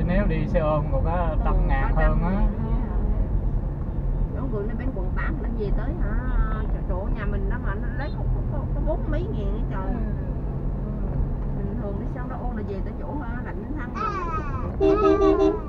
chứ nếu đi xe ôm còn có ờ, trăm ừ, ngàn hơn á. đúng rồi nó bên quận 8 nó về tới hả? Chỗ nhà mình đó mà nó lấy có, có, có, bốn mấy ngàn ấy trời. Ừ. Bình thường đi xe nó ô là về tới chỗ hả lạnh đến thăng rồi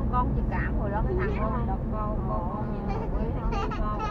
con con chị cảm rồi đó cái thằng con đọc con con con con.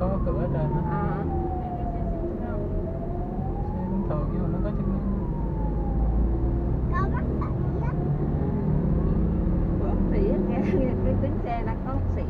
có cửa lên á à. thường nhưng mà nó có chức năng ขึ้นแจนักต้องสี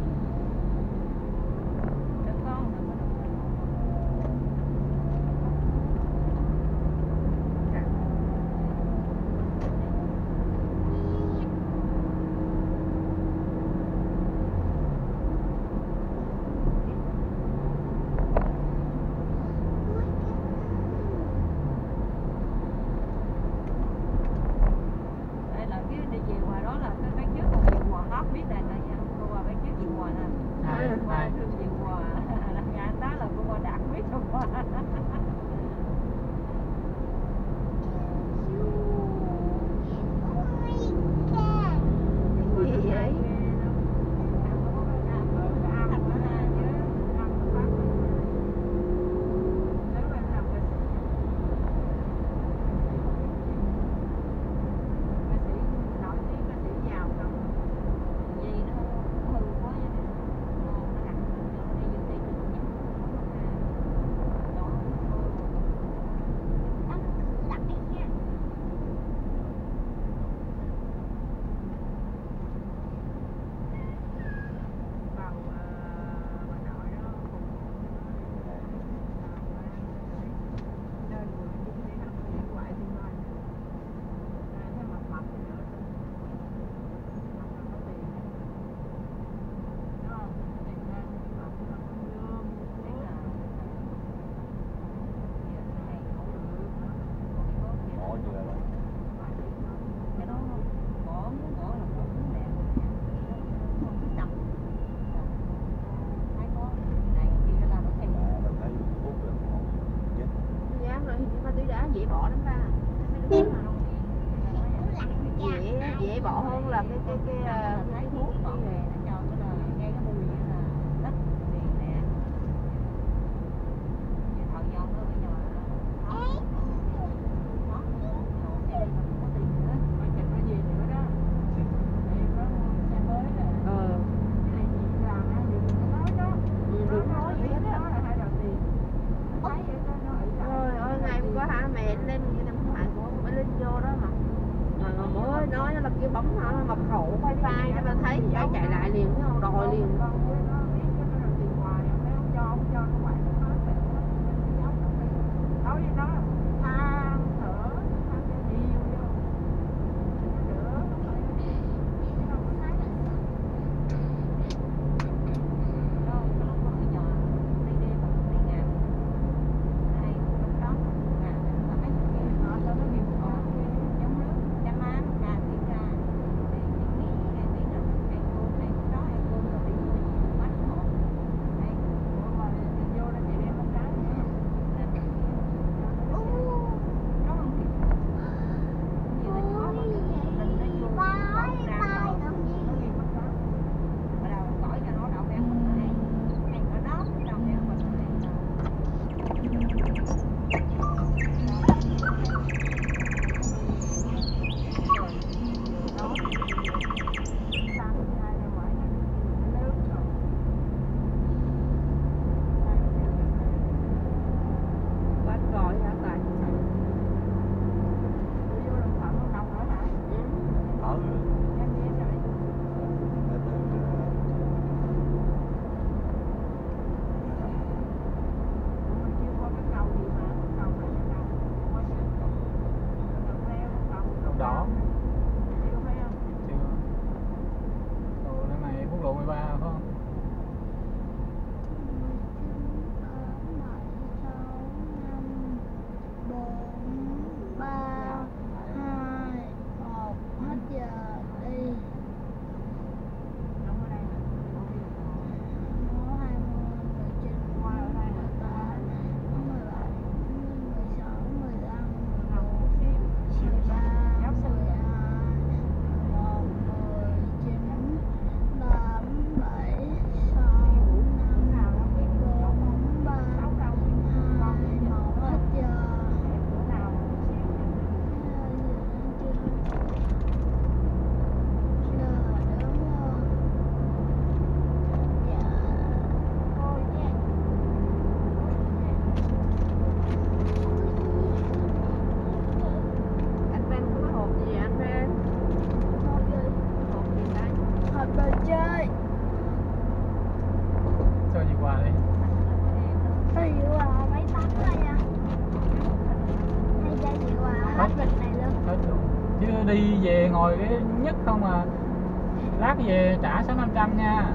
bỏ hơn là cái cái cái, ờ, cái, cái, cái, cái, cái, cái, cái về ngồi cái nhất không à. Lát về trả sáu năm trăm nha.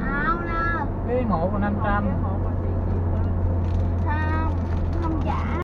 Cái đâu. Cái năm trăm.